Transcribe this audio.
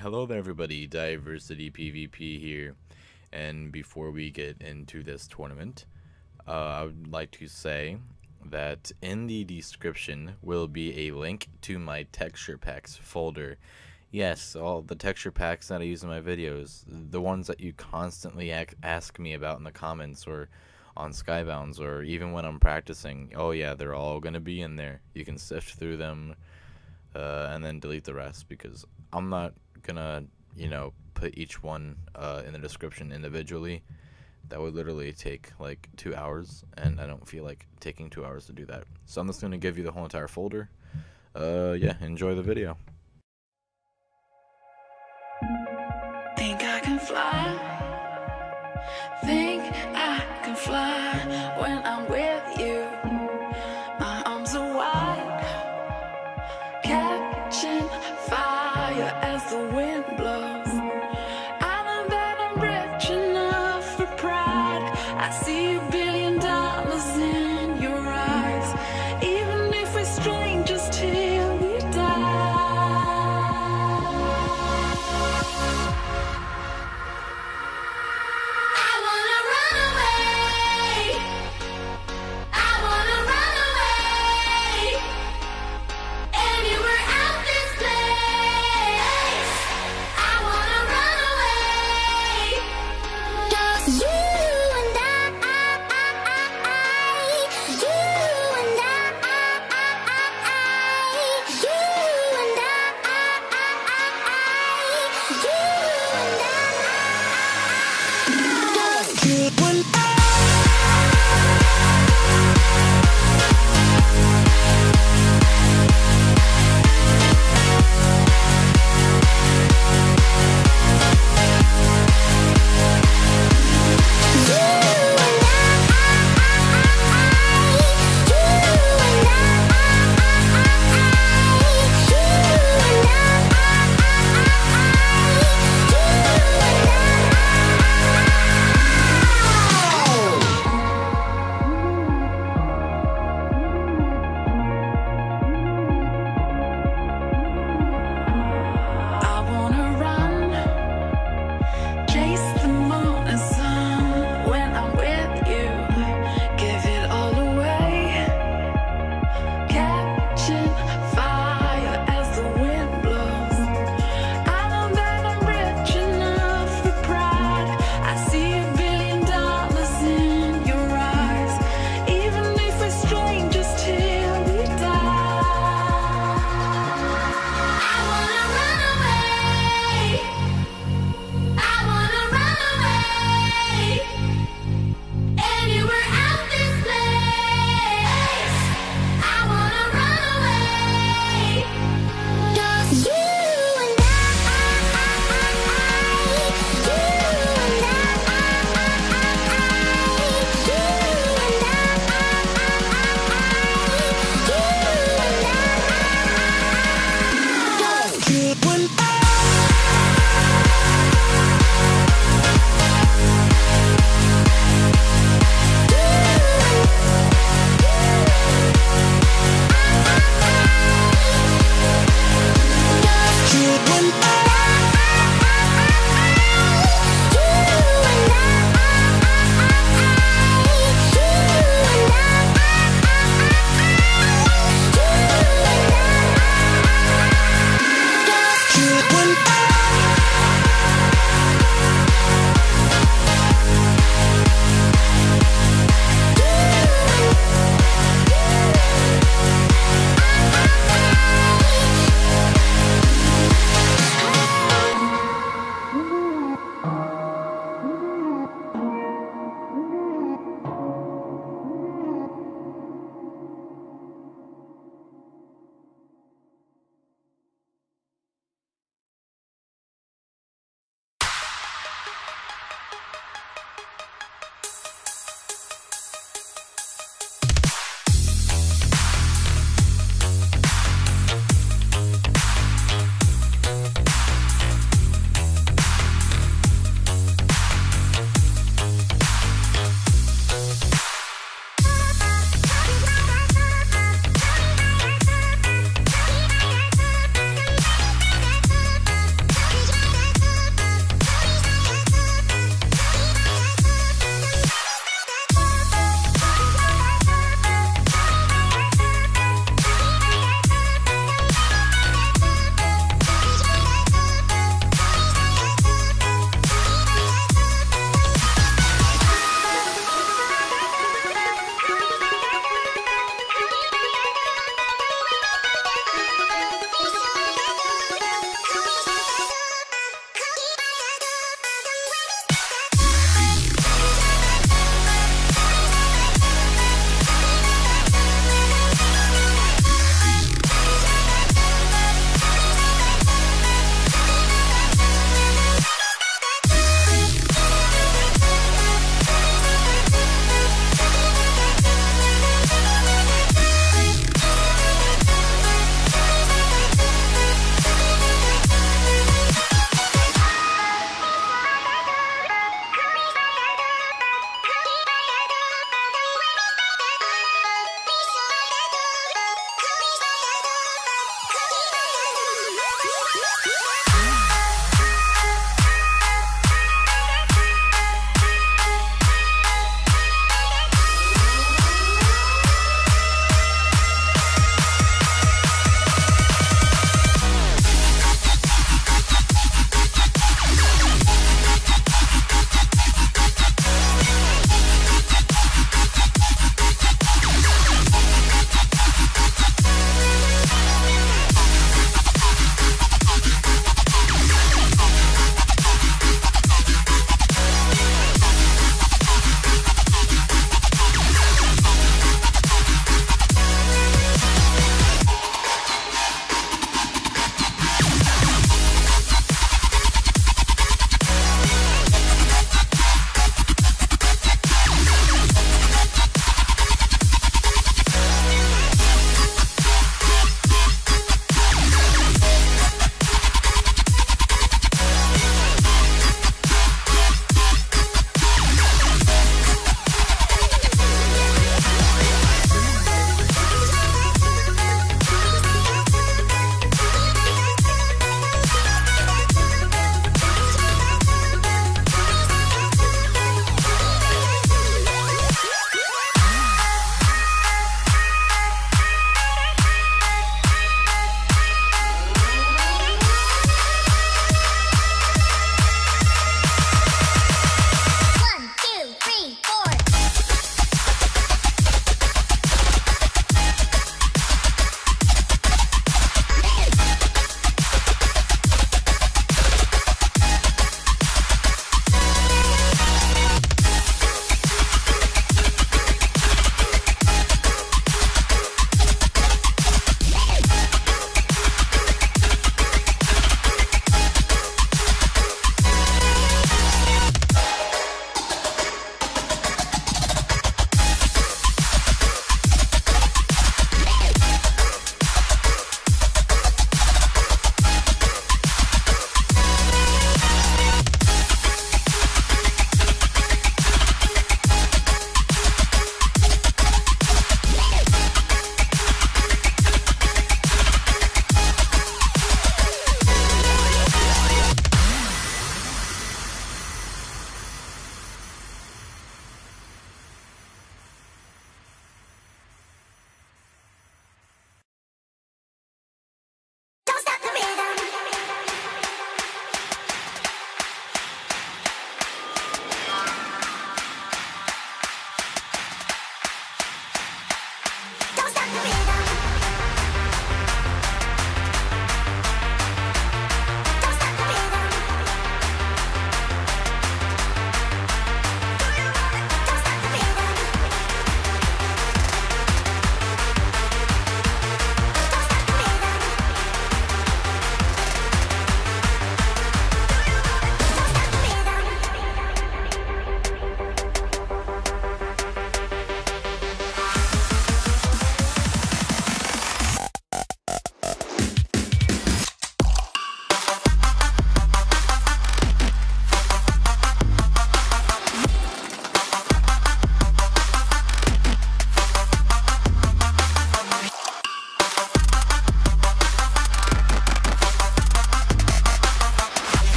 hello there everybody, Diversity PvP here, and before we get into this tournament, uh, I would like to say that in the description will be a link to my texture packs folder. Yes, all the texture packs that I use in my videos, the ones that you constantly ask me about in the comments or on Skybounds or even when I'm practicing, oh yeah, they're all going to be in there. You can sift through them uh, and then delete the rest because I'm not gonna, you know, put each one uh, in the description individually. That would literally take like two hours, and I don't feel like taking two hours to do that. So I'm just gonna give you the whole entire folder. Uh, yeah, enjoy the video. Think I can fly. Think I see a billion dollars in Yeah.